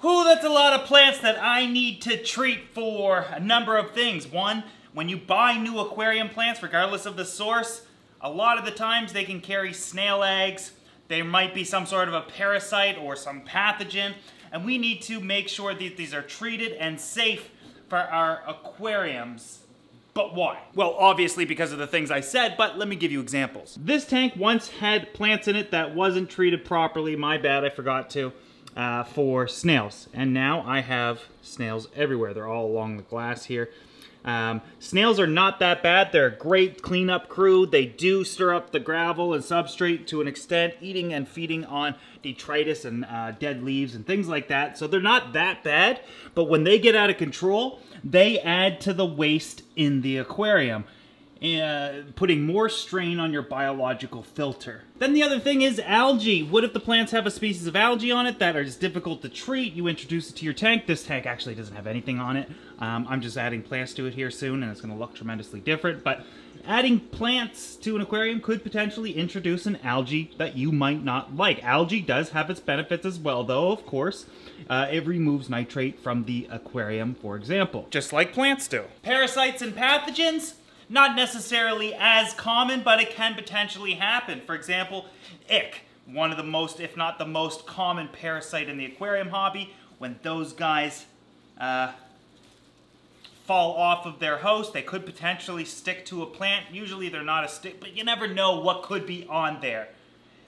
Whew, that's a lot of plants that I need to treat for a number of things. One, when you buy new aquarium plants, regardless of the source, a lot of the times they can carry snail eggs. There might be some sort of a parasite or some pathogen, and we need to make sure that these are treated and safe for our aquariums. But why? Well, obviously because of the things I said, but let me give you examples. This tank once had plants in it that wasn't treated properly. My bad, I forgot to. Uh, for snails. And now I have snails everywhere. They're all along the glass here. Um, snails are not that bad. They're a great cleanup crew. They do stir up the gravel and substrate to an extent, eating and feeding on detritus and uh, dead leaves and things like that. So they're not that bad, but when they get out of control, they add to the waste in the aquarium. Uh, putting more strain on your biological filter. Then the other thing is algae. What if the plants have a species of algae on it that is difficult to treat? You introduce it to your tank. This tank actually doesn't have anything on it. Um, I'm just adding plants to it here soon and it's going to look tremendously different. But adding plants to an aquarium could potentially introduce an algae that you might not like. Algae does have its benefits as well, though, of course. Uh, it removes nitrate from the aquarium, for example. Just like plants do. Parasites and pathogens? Not necessarily as common, but it can potentially happen. For example, ick, one of the most, if not the most common parasite in the aquarium hobby, when those guys uh, fall off of their host, they could potentially stick to a plant. Usually they're not a stick, but you never know what could be on there.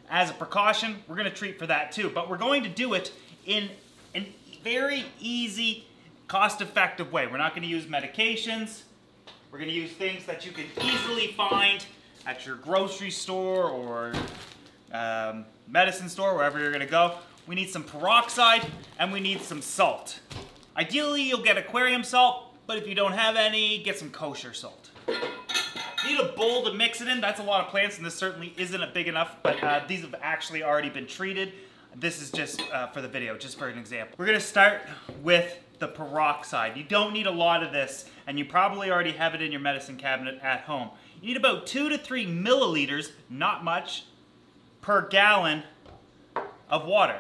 As a precaution, we're gonna treat for that too, but we're going to do it in a very easy, cost-effective way. We're not gonna use medications, we're going to use things that you can easily find at your grocery store or um, medicine store, wherever you're going to go. We need some peroxide and we need some salt. Ideally, you'll get aquarium salt, but if you don't have any, get some kosher salt. Need a bowl to mix it in. That's a lot of plants, and this certainly isn't a big enough, but uh, these have actually already been treated. This is just uh, for the video, just for an example. We're gonna start with the peroxide. You don't need a lot of this, and you probably already have it in your medicine cabinet at home. You need about two to three milliliters, not much, per gallon of water.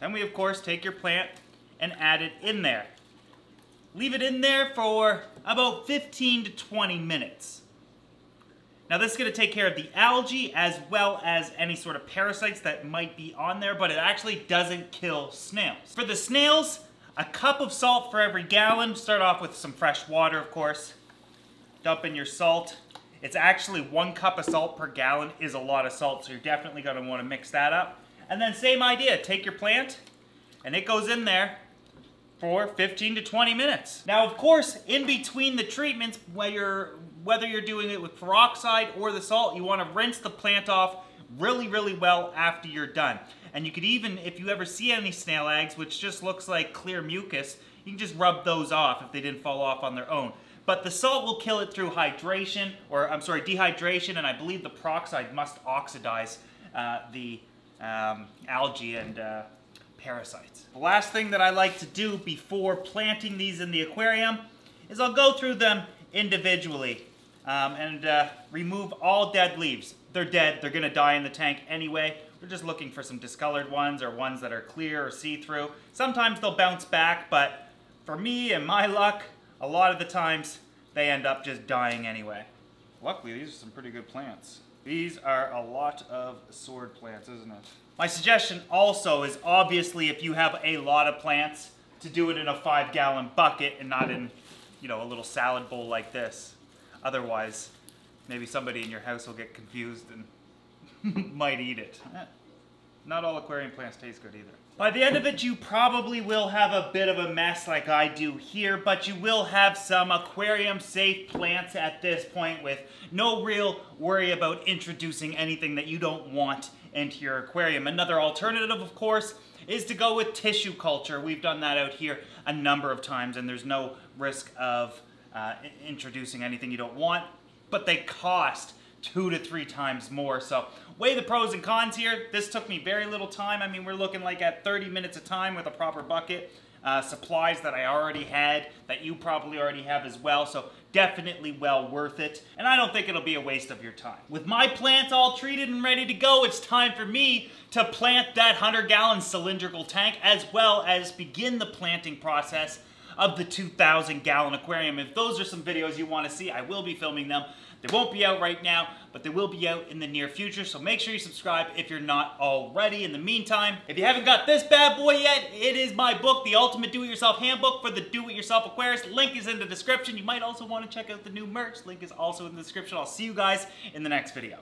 Then we, of course, take your plant and add it in there. Leave it in there for about 15 to 20 minutes. Now this is going to take care of the algae as well as any sort of parasites that might be on there, but it actually doesn't kill snails. For the snails, a cup of salt for every gallon. Start off with some fresh water, of course. Dump in your salt. It's actually one cup of salt per gallon is a lot of salt, so you're definitely going to want to mix that up. And then same idea, take your plant, and it goes in there for 15 to 20 minutes. Now, of course, in between the treatments, you're whether you're doing it with peroxide or the salt, you want to rinse the plant off really, really well after you're done. And you could even, if you ever see any snail eggs, which just looks like clear mucus, you can just rub those off if they didn't fall off on their own. But the salt will kill it through hydration, or I'm sorry, dehydration, and I believe the peroxide must oxidize uh, the um, algae and uh, parasites. The last thing that I like to do before planting these in the aquarium is I'll go through them individually um, and uh, remove all dead leaves. They're dead, they're gonna die in the tank anyway. We're just looking for some discolored ones or ones that are clear or see-through. Sometimes they'll bounce back, but for me and my luck, a lot of the times they end up just dying anyway. Luckily, these are some pretty good plants. These are a lot of sword plants, isn't it? My suggestion also is obviously if you have a lot of plants, to do it in a five gallon bucket and not in you know, a little salad bowl like this. Otherwise, maybe somebody in your house will get confused and might eat it. Not all aquarium plants taste good either. By the end of it, you probably will have a bit of a mess like I do here, but you will have some aquarium-safe plants at this point with no real worry about introducing anything that you don't want into your aquarium. Another alternative, of course, is to go with tissue culture. We've done that out here a number of times, and there's no risk of uh, introducing anything you don't want, but they cost two to three times more. So weigh the pros and cons here. This took me very little time. I mean, we're looking like at 30 minutes of time with a proper bucket. uh, supplies that I already had that you probably already have as well. So definitely well worth it. And I don't think it'll be a waste of your time. With my plants all treated and ready to go, it's time for me to plant that 100 gallon cylindrical tank as well as begin the planting process of the 2,000 gallon aquarium. If those are some videos you want to see, I will be filming them. They won't be out right now, but they will be out in the near future, so make sure you subscribe if you're not already. In the meantime, if you haven't got this bad boy yet, it is my book, The Ultimate Do-It-Yourself Handbook for the Do-It-Yourself Aquarist. Link is in the description. You might also want to check out the new merch. Link is also in the description. I'll see you guys in the next video.